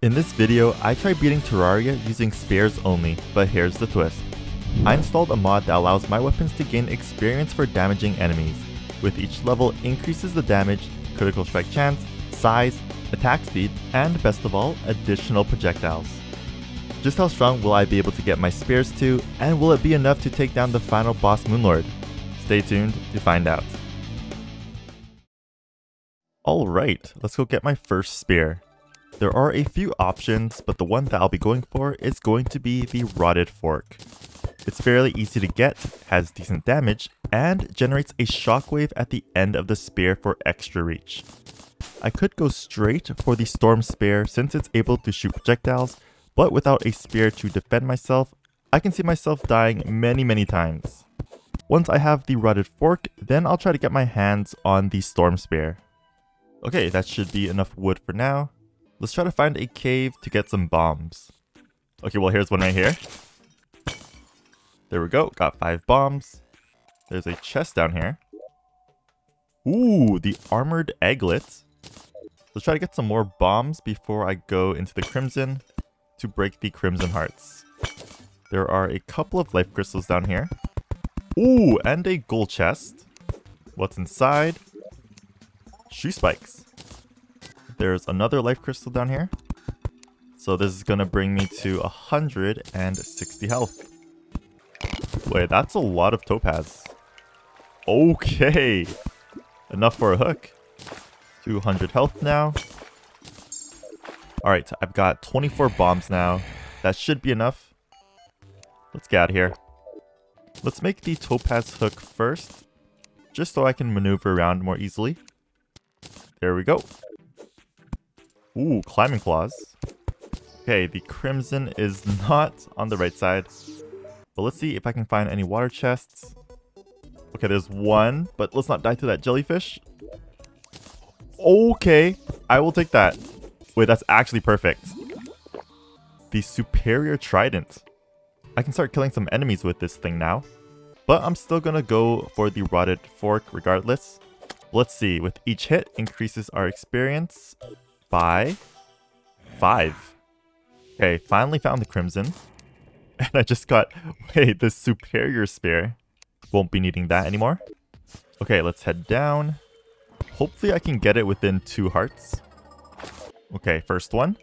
In this video, I tried beating Terraria using spears only, but here's the twist. I installed a mod that allows my weapons to gain experience for damaging enemies. With each level increases the damage, critical strike chance, size, attack speed, and best of all, additional projectiles. Just how strong will I be able to get my spears to, and will it be enough to take down the final boss Moon Lord? Stay tuned to find out. Alright, let's go get my first spear. There are a few options, but the one that I'll be going for is going to be the Rotted Fork. It's fairly easy to get, has decent damage, and generates a shockwave at the end of the spear for extra reach. I could go straight for the Storm Spear since it's able to shoot projectiles, but without a spear to defend myself, I can see myself dying many many times. Once I have the Rotted Fork, then I'll try to get my hands on the Storm Spear. Okay, that should be enough wood for now. Let's try to find a cave to get some bombs. Okay, well here's one right here. There we go, got five bombs. There's a chest down here. Ooh, the armored aglet. Let's try to get some more bombs before I go into the Crimson to break the Crimson Hearts. There are a couple of life crystals down here. Ooh, and a gold chest. What's inside? Shoe spikes. There's another life crystal down here. So this is gonna bring me to 160 health. Wait, that's a lot of topaz. Okay. Enough for a hook. 200 health now. Alright, I've got 24 bombs now. That should be enough. Let's get out of here. Let's make the topaz hook first, just so I can maneuver around more easily. There we go. Ooh, climbing claws. Okay, the crimson is not on the right side. But let's see if I can find any water chests. Okay, there's one, but let's not die to that jellyfish. Okay, I will take that. Wait, that's actually perfect. The superior trident. I can start killing some enemies with this thing now. But I'm still gonna go for the rotted fork regardless. Let's see, with each hit increases our experience by 5. Okay, finally found the Crimson. And I just got, wait, the Superior Spear. Won't be needing that anymore. Okay, let's head down. Hopefully I can get it within two hearts. Okay, first one.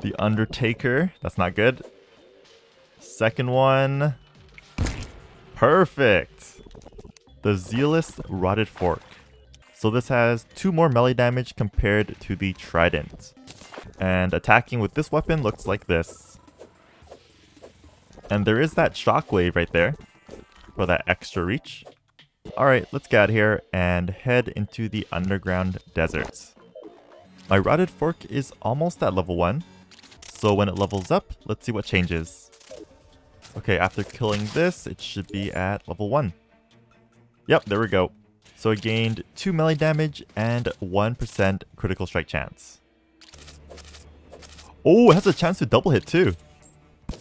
The Undertaker. That's not good. Second one. Perfect. The Zealous Rotted Fork. So this has 2 more melee damage compared to the Trident. And attacking with this weapon looks like this. And there is that shockwave right there for that extra reach. Alright, let's get out here and head into the underground deserts. My Rotted Fork is almost at level 1, so when it levels up, let's see what changes. Okay, after killing this, it should be at level 1. Yep, there we go. So it gained 2 melee damage and 1% critical strike chance. Oh, it has a chance to double hit too.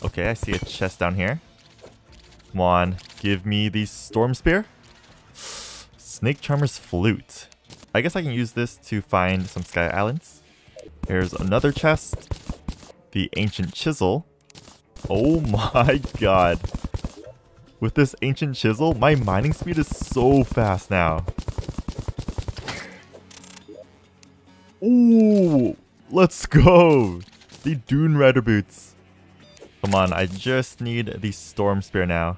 Okay, I see a chest down here. Come on, give me the Storm Spear. Snake Charmer's Flute. I guess I can use this to find some Sky Islands. Here's another chest. The Ancient Chisel. Oh my god. With this ancient chisel, my mining speed is so fast now. Ooh, let's go. The Dune Rider boots. Come on, I just need the Storm Spear now.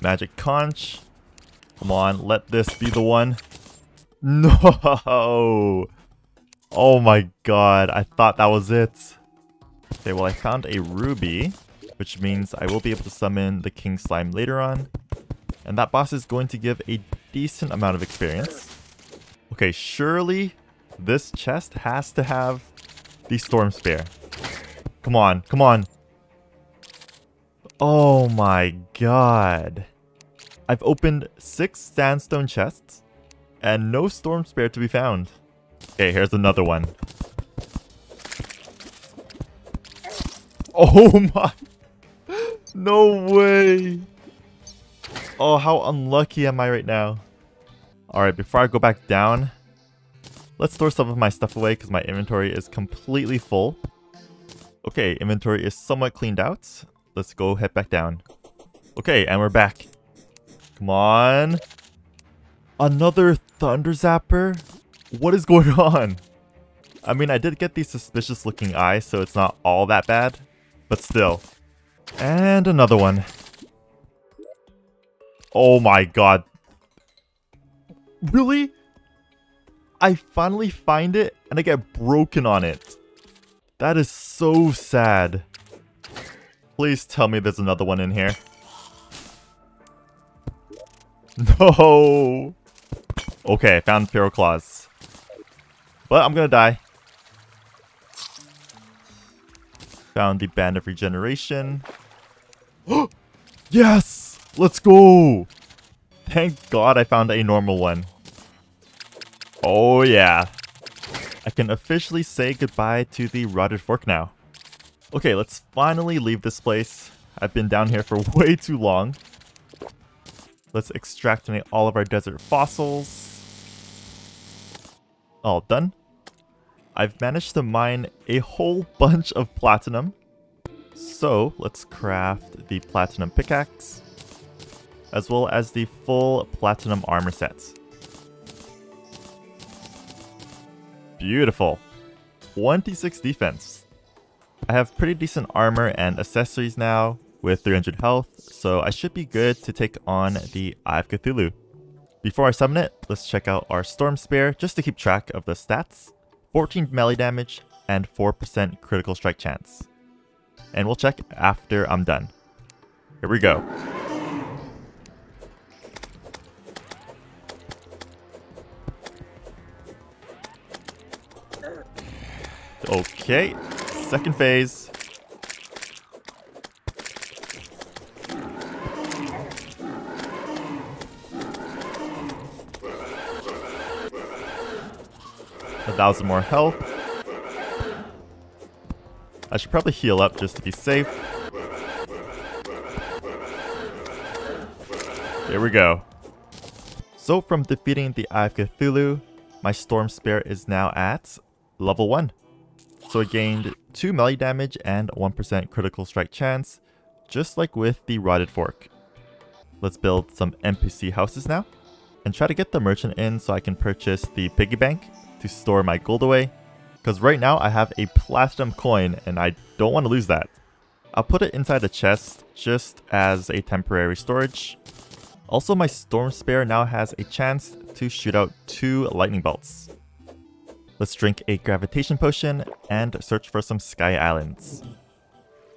Magic Conch. Come on, let this be the one. No! Oh my god, I thought that was it. Okay, well I found a ruby which means I will be able to summon the King Slime later on. And that boss is going to give a decent amount of experience. Okay, surely this chest has to have the Storm Spear. Come on, come on. Oh my god. I've opened six sandstone chests and no Storm Spear to be found. Okay, here's another one. Oh my no way. Oh, how unlucky am I right now? Alright, before I go back down, let's store some of my stuff away because my inventory is completely full. Okay, inventory is somewhat cleaned out. Let's go head back down. Okay, and we're back. Come on. Another Thunder Zapper? What is going on? I mean, I did get these suspicious looking eyes, so it's not all that bad. But still. And another one. Oh my god. Really? I finally find it and I get broken on it. That is so sad. Please tell me there's another one in here. No! Okay, I found Feral Claws. But I'm gonna die. Found the Band of Regeneration. yes! Let's go! Thank god I found a normal one. Oh yeah. I can officially say goodbye to the Rotted Fork now. Okay, let's finally leave this place. I've been down here for way too long. Let's extractinate all of our desert fossils. All done. I've managed to mine a whole bunch of platinum. So let's craft the platinum pickaxe, as well as the full platinum armor sets. Beautiful. 26 defense. I have pretty decent armor and accessories now with 300 health, so I should be good to take on the Eye of Cthulhu. Before I summon it, let's check out our Storm Spear just to keep track of the stats. 14 melee damage and 4% critical strike chance. And we'll check after I'm done. Here we go. Okay, second phase. A thousand more health. I should probably heal up just to be safe. There we go. So from defeating the Eye of Cthulhu, my Storm Spear is now at level 1. So it gained 2 melee damage and 1% critical strike chance, just like with the Rotted Fork. Let's build some NPC houses now, and try to get the merchant in so I can purchase the piggy bank to store my gold away, because right now I have a platinum coin and I don't want to lose that. I'll put it inside the chest just as a temporary storage. Also my Storm Spear now has a chance to shoot out two lightning bolts. Let's drink a gravitation potion and search for some sky islands.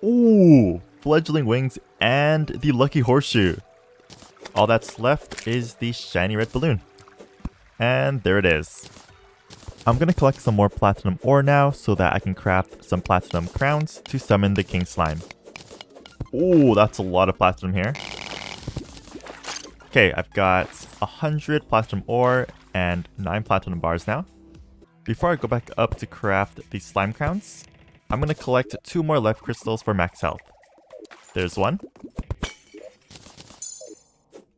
Ooh, fledgling wings and the lucky horseshoe. All that's left is the shiny red balloon. And there it is. I'm gonna collect some more platinum ore now so that I can craft some platinum crowns to summon the king slime. Ooh, that's a lot of platinum here. Okay, I've got 100 platinum ore and 9 platinum bars now. Before I go back up to craft the slime crowns, I'm going to collect two more life crystals for max health. There's one.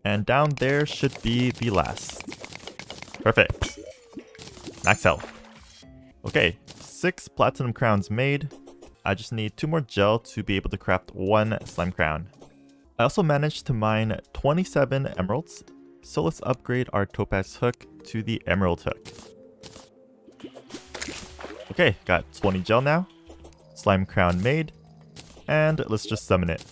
And down there should be the last. Perfect. Max health. Okay, six platinum crowns made. I just need two more gel to be able to craft one slime crown. I also managed to mine 27 emeralds, so let's upgrade our topaz hook to the emerald hook. Okay, got 20 gel now. Slime crown made. And let's just summon it.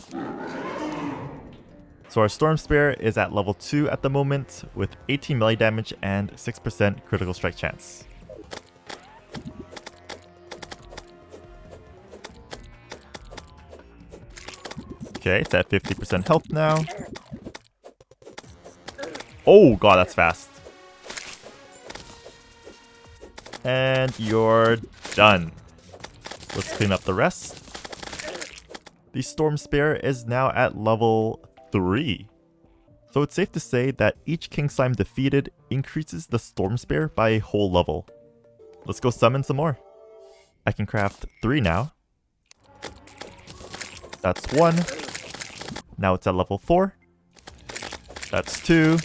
So our Storm Spear is at level 2 at the moment with 18 melee damage and 6% critical strike chance. Okay, it's at 50% health now. Oh god, that's fast. And you're done. Let's clean up the rest. The Storm Spear is now at level 3. So it's safe to say that each King Slime defeated increases the Storm Spear by a whole level. Let's go summon some more. I can craft 3 now. That's 1. Now it's at level 4. That's 2.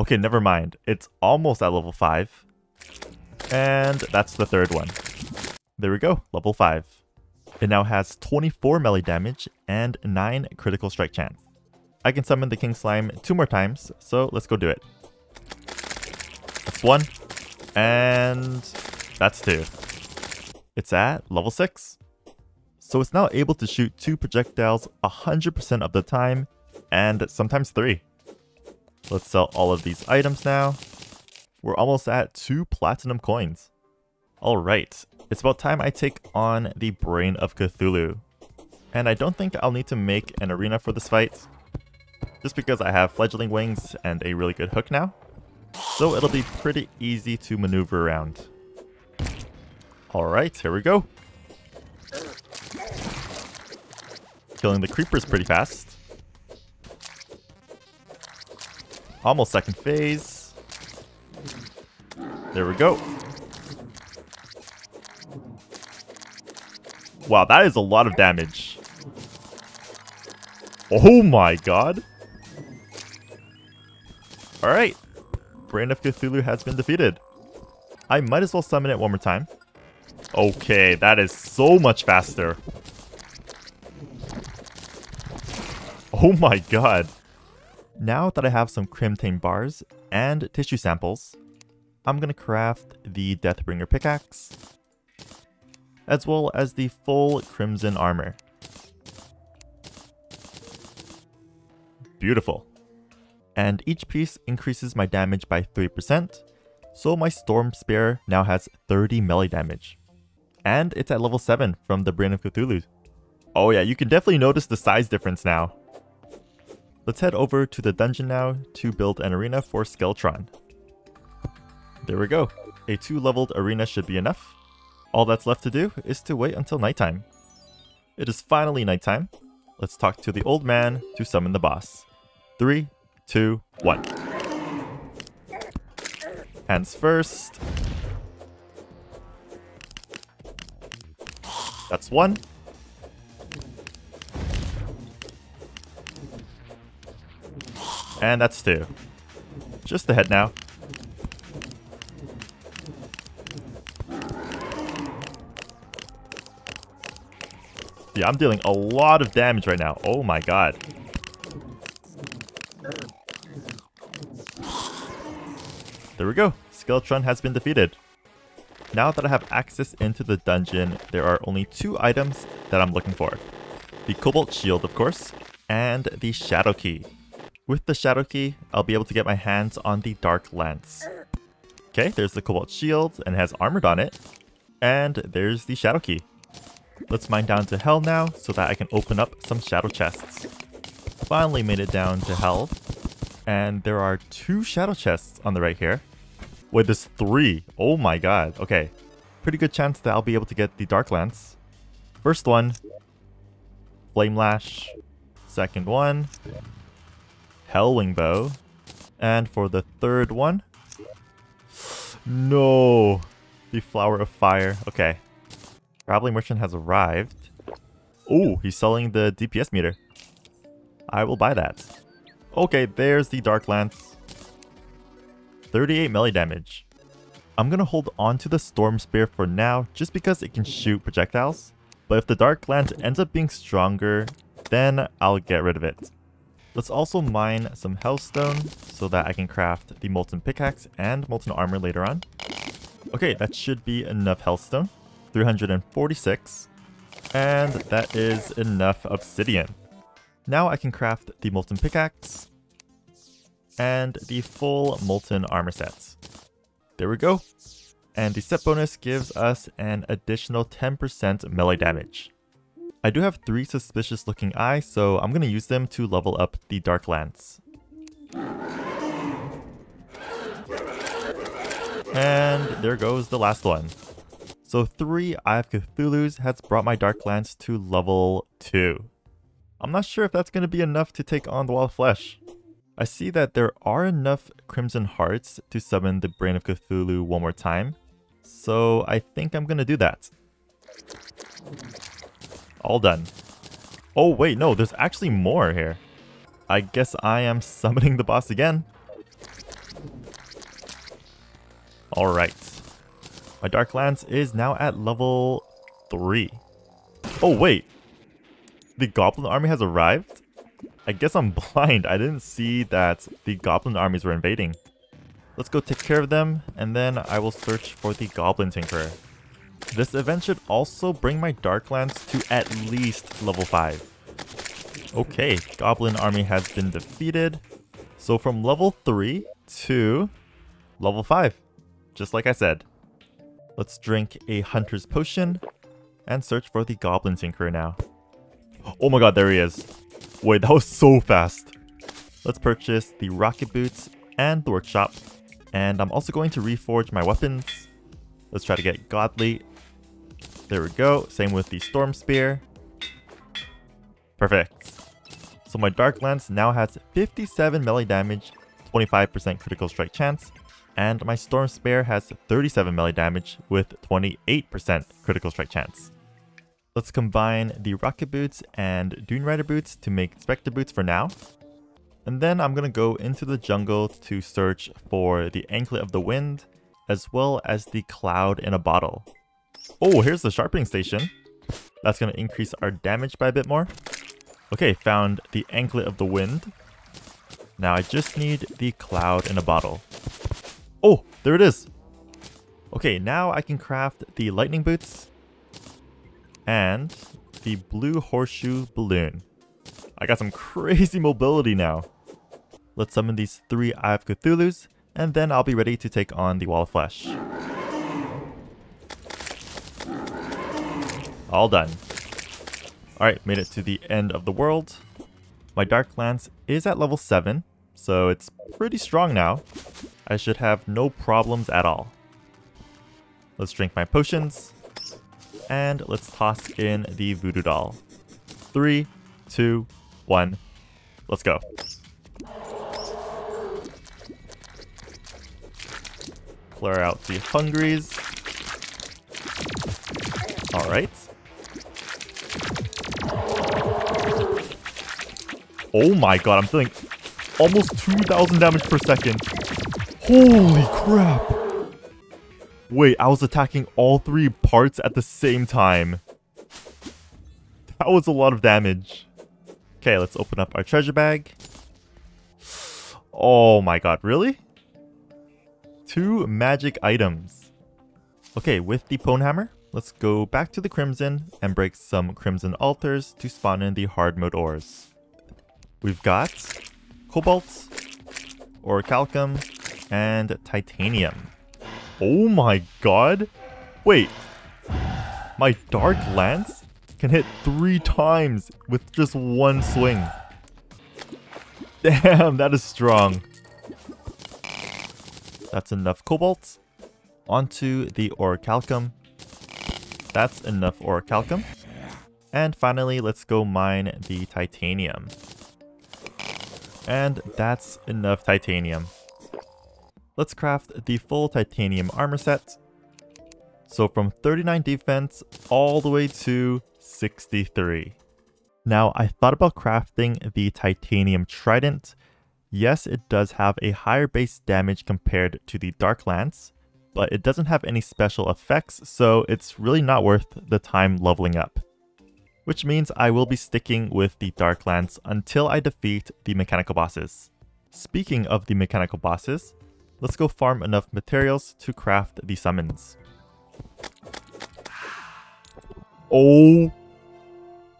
Okay, never mind. It's almost at level 5. And that's the third one. There we go, level 5. It now has 24 melee damage and 9 critical strike chance. I can summon the King Slime two more times, so let's go do it. That's one, and that's two. It's at level 6. So it's now able to shoot two projectiles 100% of the time, and sometimes three. Let's sell all of these items now. We're almost at two platinum coins. Alright, it's about time I take on the Brain of Cthulhu. And I don't think I'll need to make an arena for this fight, just because I have fledgling wings and a really good hook now. So it'll be pretty easy to maneuver around. Alright, here we go. Killing the creepers pretty fast. Almost second phase. There we go. Wow, that is a lot of damage. Oh my god. Alright. Brain of Cthulhu has been defeated. I might as well summon it one more time. Okay, that is so much faster. Oh my god. Now that I have some Crimtane bars and tissue samples, I'm gonna craft the Deathbringer pickaxe, as well as the full Crimson armor. Beautiful. And each piece increases my damage by 3%, so my Storm Spear now has 30 melee damage. And it's at level 7 from the Brain of Cthulhu. Oh yeah, you can definitely notice the size difference now. Let's head over to the dungeon now to build an arena for Skeletron. There we go. A two-leveled arena should be enough. All that's left to do is to wait until nighttime. It is finally nighttime. Let's talk to the old man to summon the boss. Three, two, one. Hands first. That's one. And that's two. Just ahead now. Yeah, I'm dealing a lot of damage right now. Oh my god. There we go. Skeletron has been defeated. Now that I have access into the dungeon, there are only two items that I'm looking for. The Cobalt Shield, of course, and the Shadow Key. With the Shadow Key, I'll be able to get my hands on the Dark Lance. Okay, there's the Cobalt Shield and has armored on it. And there's the Shadow Key. Let's mine down to Hell now so that I can open up some Shadow Chests. Finally made it down to Hell. And there are two Shadow Chests on the right here. Wait, there's three. Oh my god. Okay. Pretty good chance that I'll be able to get the Dark Lance. First one. Flame Lash. Second one. Hellwing Bow. And for the third one... No! The Flower of Fire. Okay. Traveling Merchant has arrived. Oh, he's selling the DPS meter. I will buy that. Okay, there's the Dark Lance. 38 melee damage. I'm gonna hold on to the Storm Spear for now, just because it can shoot projectiles. But if the Dark Lance ends up being stronger, then I'll get rid of it. Let's also mine some Hellstone so that I can craft the Molten Pickaxe and Molten Armor later on. Okay, that should be enough Hellstone. 346. And that is enough Obsidian. Now I can craft the Molten Pickaxe and the full Molten Armor sets. There we go. And the set bonus gives us an additional 10% melee damage. I do have three suspicious looking eyes, so I'm gonna use them to level up the Dark Lance. And there goes the last one. So three Eye of Cthulhu's has brought my Dark Lance to level 2. I'm not sure if that's going to be enough to take on the Wall of Flesh. I see that there are enough Crimson Hearts to summon the Brain of Cthulhu one more time. So I think I'm going to do that. All done. Oh wait, no, there's actually more here. I guess I am summoning the boss again. Alright. My Dark Lance is now at level 3. Oh wait, the Goblin army has arrived? I guess I'm blind, I didn't see that the Goblin armies were invading. Let's go take care of them, and then I will search for the Goblin Tinkerer. This event should also bring my Dark Lance to at least level 5. Okay, Goblin army has been defeated. So from level 3 to level 5, just like I said. Let's drink a Hunter's Potion and search for the Goblin Tinkerer now. Oh my god, there he is. Wait, that was so fast. Let's purchase the Rocket Boots and the Workshop. And I'm also going to reforge my weapons. Let's try to get Godly. There we go. Same with the Storm Spear. Perfect. So my Dark Lance now has 57 melee damage, 25% critical strike chance, and my Storm Spear has 37 melee damage with 28% critical strike chance. Let's combine the Rocket Boots and Dune Rider Boots to make Spectre Boots for now. And then I'm going to go into the jungle to search for the Anklet of the Wind, as well as the Cloud in a Bottle. Oh, here's the Sharpening Station. That's going to increase our damage by a bit more. Okay, found the Anklet of the Wind. Now I just need the Cloud in a Bottle. Oh, there it is! Okay, now I can craft the Lightning Boots and the Blue Horseshoe Balloon. I got some crazy mobility now. Let's summon these three Eye of Cthulhu's, and then I'll be ready to take on the Wall of Flesh. All done. Alright, made it to the end of the world. My Dark Lance is at level 7, so it's pretty strong now. I should have no problems at all. Let's drink my potions. And let's toss in the Voodoo Doll. Three, two, one, let's go. Clear out the Hungries. Alright. Oh my god, I'm feeling almost 2,000 damage per second. Holy crap! Wait, I was attacking all three parts at the same time. That was a lot of damage. Okay, let's open up our treasure bag. Oh my god, really? Two magic items. Okay, with the Pwn Hammer, let's go back to the Crimson and break some Crimson Altars to spawn in the hard mode ores. We've got Cobalt, Orichalcum, and Titanium. Oh my god! Wait, my Dark Lance can hit three times with just one swing. Damn, that is strong. That's enough Cobalt. Onto the Orichalcum. That's enough Orichalcum. And finally, let's go mine the Titanium. And that's enough titanium. Let's craft the full titanium armor set. So from 39 defense all the way to 63. Now I thought about crafting the titanium trident. Yes, it does have a higher base damage compared to the dark lance, but it doesn't have any special effects, so it's really not worth the time leveling up which means I will be sticking with the Dark Lance until I defeat the mechanical bosses. Speaking of the mechanical bosses, let's go farm enough materials to craft the summons. Oh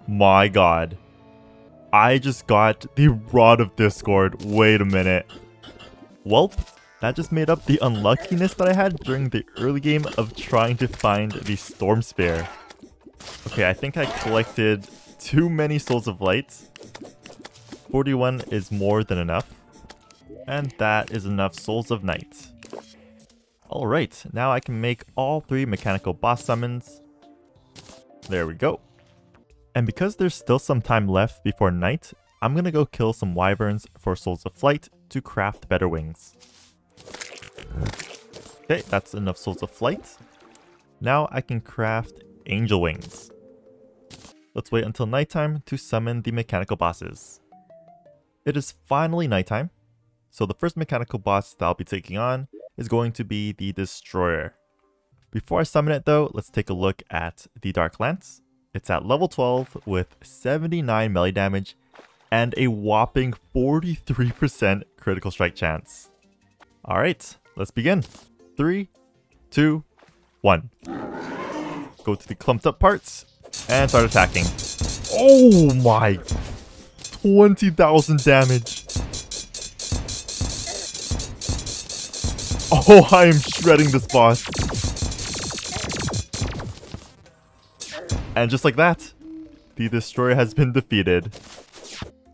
my god. I just got the Rod of Discord. Wait a minute. Welp, that just made up the unluckiness that I had during the early game of trying to find the Storm Spear. Okay, I think I collected too many Souls of Light. 41 is more than enough. And that is enough Souls of Night. Alright, now I can make all three mechanical boss summons. There we go. And because there's still some time left before night, I'm gonna go kill some wyverns for Souls of Flight to craft better wings. Okay, that's enough Souls of Flight. Now I can craft angel wings. Let's wait until nighttime to summon the mechanical bosses. It is finally nighttime, so the first mechanical boss that I'll be taking on is going to be the Destroyer. Before I summon it though, let's take a look at the Dark Lance. It's at level 12 with 79 melee damage and a whopping 43% critical strike chance. Alright, let's begin. Three, two, one. Go to the clumped up parts and start attacking. Oh my! 20,000 damage. Oh, I am shredding this boss. And just like that, the destroyer has been defeated.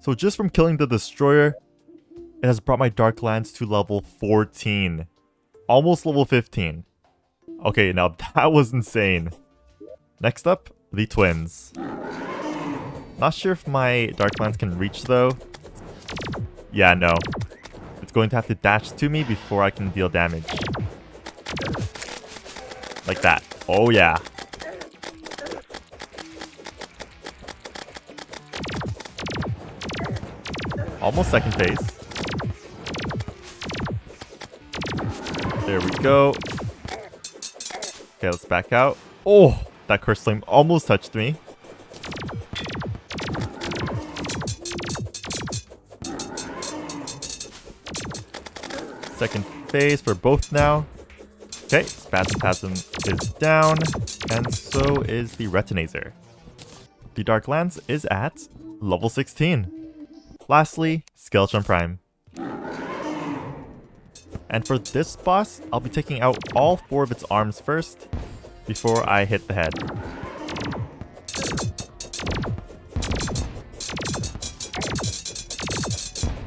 So just from killing the destroyer, it has brought my Dark Lance to level 14. Almost level 15. Okay, now that was insane. Next up, the twins. Not sure if my Dark Lance can reach though. Yeah, no. Going to have to dash to me before I can deal damage. Like that. Oh yeah. Almost second phase. There we go. Okay, let's back out. Oh, that Curse Flame almost touched me. Second phase for both now. Okay, Spasm is down, and so is the Retinazer. The Dark Lance is at level 16. Lastly, Skeletron Prime. And for this boss, I'll be taking out all four of its arms first, before I hit the head.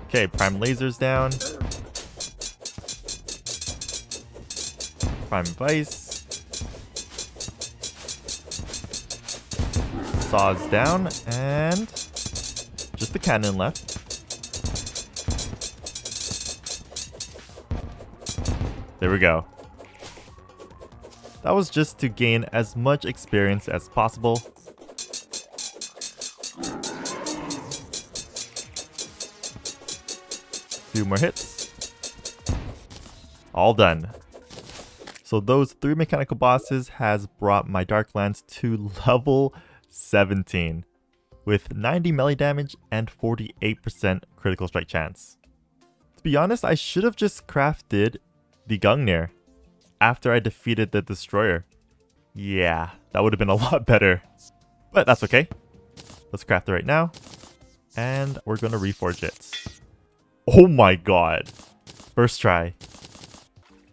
Okay, Prime Laser's down. Prime Vice. Saw's down, and just the cannon left. There we go. That was just to gain as much experience as possible. Few more hits. All done. So those three mechanical bosses has brought my Dark Lance to level 17 with 90 melee damage and 48% critical strike chance. To be honest, I should have just crafted the Gungnir after I defeated the Destroyer. Yeah, that would have been a lot better. But that's okay. Let's craft it right now. And we're going to reforge it. Oh my god. First try.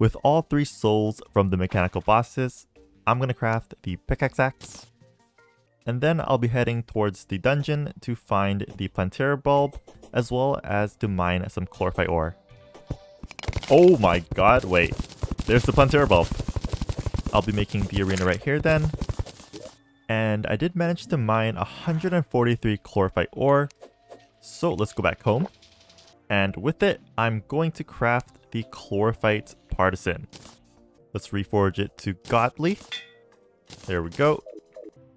With all three souls from the mechanical bosses, I'm gonna craft the pickaxe axe. And then I'll be heading towards the dungeon to find the Plantera bulb, as well as to mine some chlorophyte ore. Oh my god, wait. There's the Plantera bulb. I'll be making the arena right here then. And I did manage to mine 143 chlorophyte ore. So let's go back home. And with it, I'm going to craft the chlorophyte partisan. Let's reforge it to godly. There we go.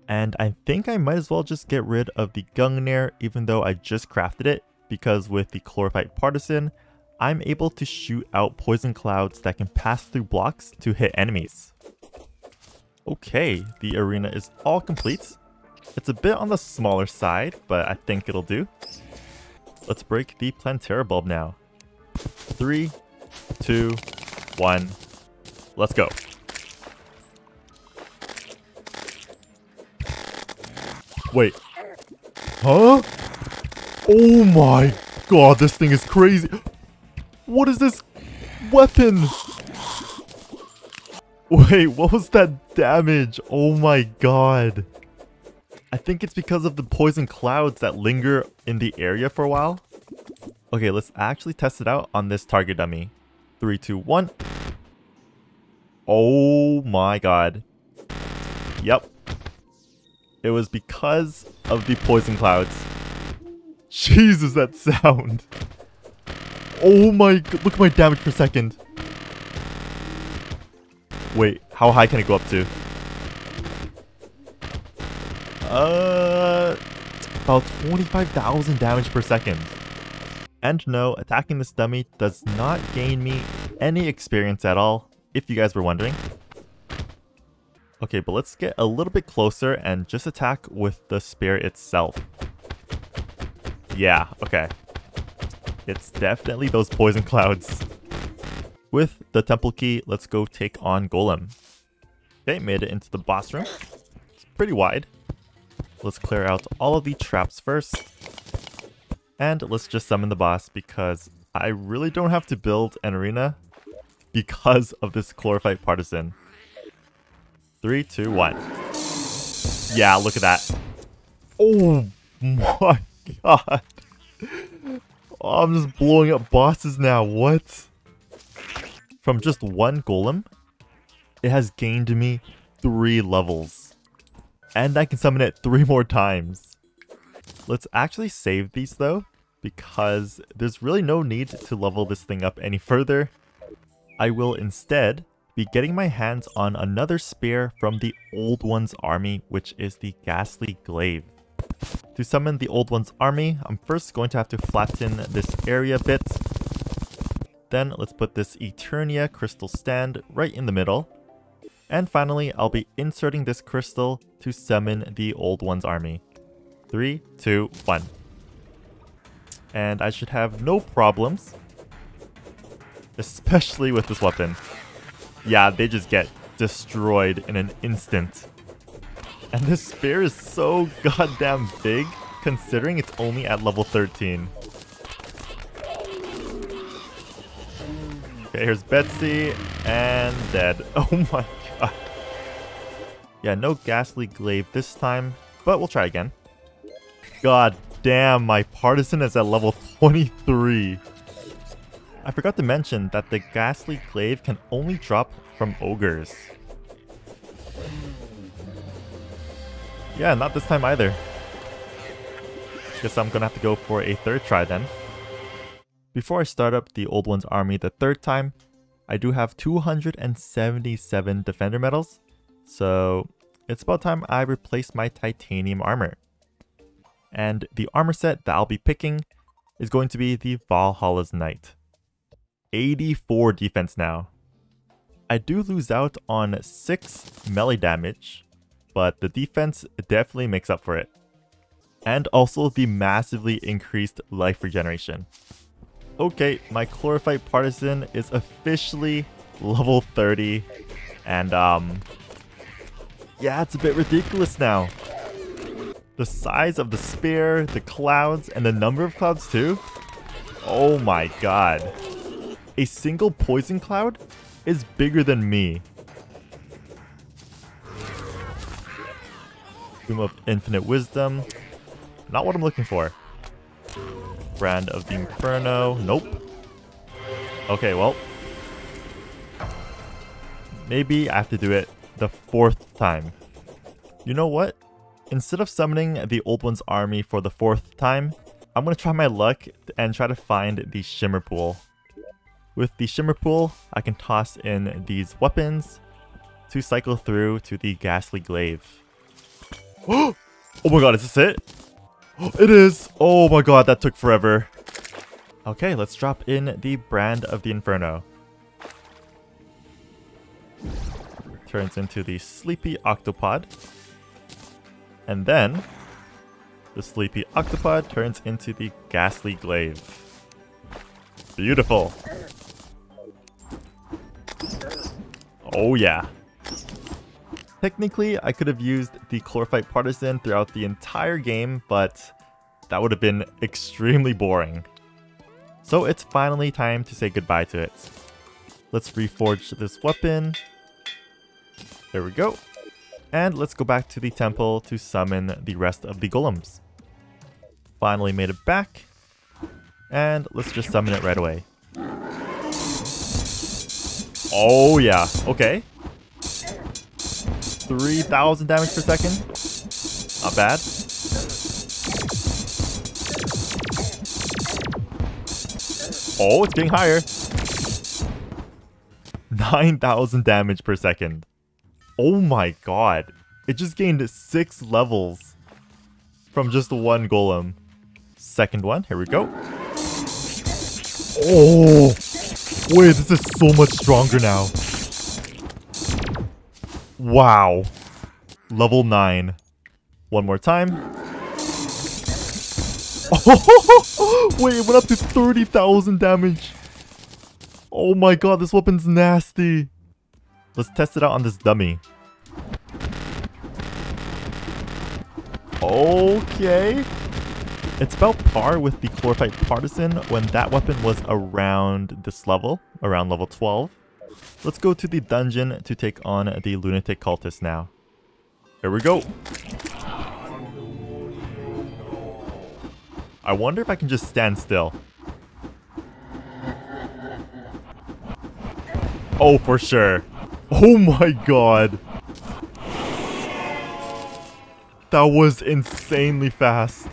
And I think I might as well just get rid of the Gungnir even though I just crafted it because with the chlorophyte partisan, I'm able to shoot out poison clouds that can pass through blocks to hit enemies. Okay, the arena is all complete. It's a bit on the smaller side, but I think it'll do. Let's break the Plantera bulb now. Three, two, one. Let's go. Wait. Huh? Oh my god, this thing is crazy. What is this weapon? Wait, what was that damage? Oh my god. I think it's because of the poison clouds that linger in the area for a while. Okay, let's actually test it out on this target dummy. Three, two, one. Oh my god. Yep. It was because of the poison clouds. Jesus, that sound. Oh my, look at my damage per second. Wait, how high can it go up to? Uh, about 25,000 damage per second. And no, attacking this dummy does not gain me any experience at all, if you guys were wondering. Okay, but let's get a little bit closer and just attack with the spear itself. Yeah, okay. It's definitely those poison clouds. With the temple key, let's go take on Golem. Okay, made it into the boss room. It's pretty wide. Let's clear out all of the traps first. And let's just summon the boss because I really don't have to build an arena because of this Chlorophyte Partisan. Three, two, one. Yeah, look at that. Oh my god. Oh, I'm just blowing up bosses now. What? From just one golem, it has gained me three levels. And I can summon it three more times. Let's actually save these though, because there's really no need to level this thing up any further. I will instead be getting my hands on another spear from the Old One's army, which is the Ghastly Glaive. To summon the Old One's army, I'm first going to have to flatten this area a bit. Then let's put this Eternia crystal stand right in the middle. And finally, I'll be inserting this crystal to summon the Old One's army. Three, two, one. And I should have no problems. Especially with this weapon. Yeah, they just get destroyed in an instant. And this spear is so goddamn big, considering it's only at level 13. Okay, here's Betsy, and dead. Oh my god. Yeah, no Ghastly Glaive this time, but we'll try again. God damn, my Partisan is at level 23. I forgot to mention that the Ghastly Glaive can only drop from Ogres. Yeah, not this time either. Guess I'm gonna have to go for a third try then. Before I start up the Old One's army the third time, I do have 277 Defender medals, so it's about time I replace my Titanium armor. And the armor set that I'll be picking is going to be the Valhalla's Knight. 84 defense now. I do lose out on 6 melee damage, but the defense definitely makes up for it. And also the massively increased life regeneration. Okay, my Chlorophyte Partisan is officially level 30, and um, yeah, it's a bit ridiculous now. The size of the spear, the clouds, and the number of clouds too? Oh my god. A single poison cloud is bigger than me. Book of Infinite Wisdom. Not what I'm looking for. Brand of the Inferno. Nope. Okay, well. Maybe I have to do it the fourth time. You know what? Instead of summoning the Old One's army for the fourth time, I'm going to try my luck and try to find the Shimmer Pool. With the Shimmer Pool, I can toss in these weapons to cycle through to the Ghastly Glaive. oh my god, is this it? It is! Oh my god, that took forever. Okay, let's drop in the Brand of the Inferno. Turns into the Sleepy Octopod. And then, the Sleepy Octopod turns into the Ghastly Glaive. Beautiful. Oh yeah. Technically, I could have used the Chlorophyte Partisan throughout the entire game, but that would have been extremely boring. So it's finally time to say goodbye to it. Let's reforge this weapon. There we go. And let's go back to the temple to summon the rest of the golems. Finally made it back. And let's just summon it right away. Oh yeah, okay. 3,000 damage per second. Not bad. Oh, it's getting higher. 9,000 damage per second. Oh my god. It just gained 6 levels from just one golem. Second one, here we go. Oh! Wait, this is so much stronger now. Wow. Level 9. One more time. Oh, wait, it went up to 30,000 damage. Oh my god, this weapon's nasty. Let's test it out on this dummy. Okay. It's about par with the Chlorophyte Partisan when that weapon was around this level, around level 12. Let's go to the dungeon to take on the Lunatic Cultist now. Here we go. I wonder if I can just stand still. Oh, for sure. Oh my god. That was insanely fast.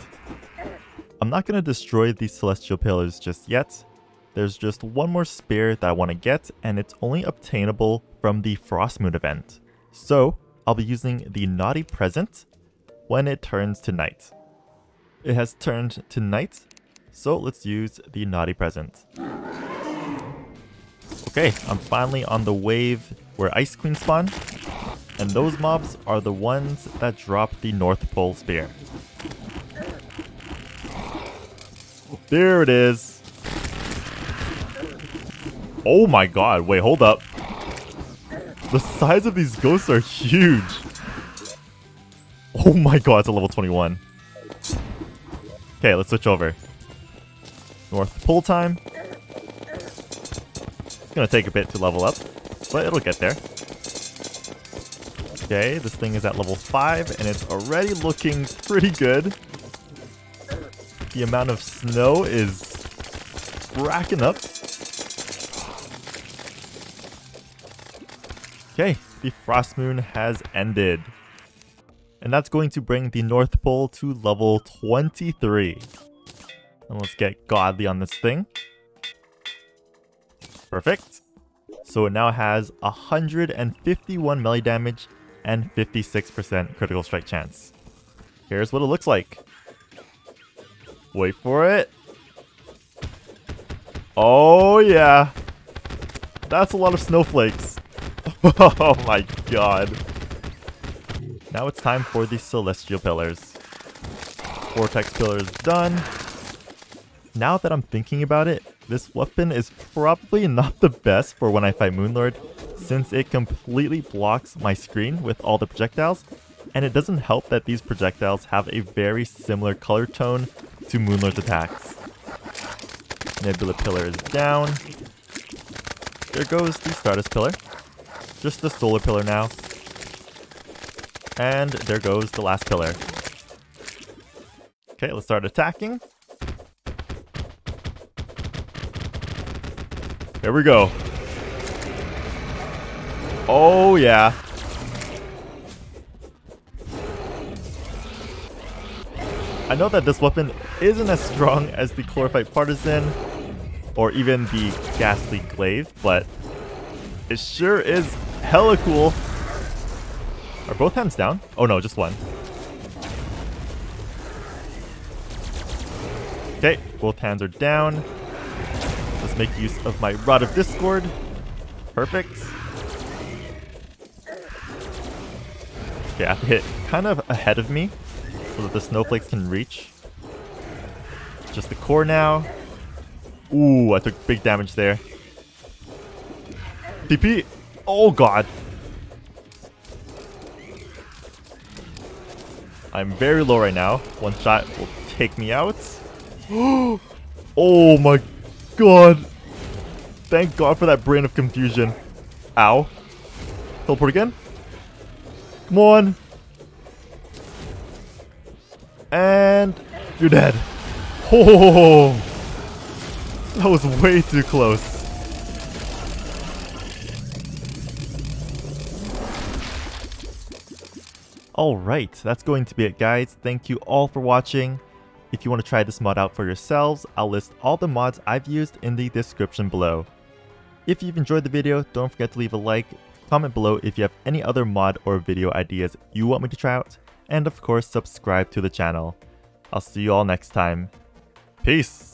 I'm not going to destroy these celestial pillars just yet. There's just one more spear that I want to get, and it's only obtainable from the Frost Moon event. So, I'll be using the Naughty Present when it turns to night. It has turned to night, so let's use the Naughty Present. Okay, I'm finally on the wave where Ice Queen spawn, and those mobs are the ones that drop the North Pole Spear. There it is. Oh my god, wait, hold up. The size of these ghosts are huge. Oh my god, it's a level 21. Okay, let's switch over. North Pole time. It's gonna take a bit to level up, but it'll get there. Okay, this thing is at level 5, and it's already looking pretty good. The amount of snow is racking up. Okay, the Frost Moon has ended. And that's going to bring the North Pole to level 23. And let's get godly on this thing. Perfect. So it now has 151 melee damage and 56% critical strike chance. Here's what it looks like. Wait for it. Oh yeah. That's a lot of snowflakes. oh my god. Now it's time for the Celestial Pillars. Vortex Pillars done. Now that I'm thinking about it, this weapon is probably not the best for when I fight Moonlord, since it completely blocks my screen with all the projectiles, and it doesn't help that these projectiles have a very similar color tone to Moonlord's attacks. Nebula Pillar is down. There goes the Stardust Pillar. Just the solar pillar now. And there goes the last pillar. Okay, let's start attacking. Here we go. Oh, yeah. I know that this weapon isn't as strong as the Chlorophyte Partisan or even the Ghastly Glaive, but it sure is hella cool. Are both hands down? Oh no, just one. Okay, both hands are down. Make use of my Rod of Discord. Perfect. Okay, I have to hit kind of ahead of me so that the snowflakes can reach. Just the core now. Ooh, I took big damage there. DP. Oh god. I'm very low right now. One shot will take me out. oh my god. Thank god for that brain of confusion. Ow. Teleport again. Come on. And you're dead. Oh, that was way too close. Alright, that's going to be it guys. Thank you all for watching. If you want to try this mod out for yourselves, I'll list all the mods I've used in the description below. If you've enjoyed the video, don't forget to leave a like, comment below if you have any other mod or video ideas you want me to try out, and of course subscribe to the channel. I'll see you all next time. Peace!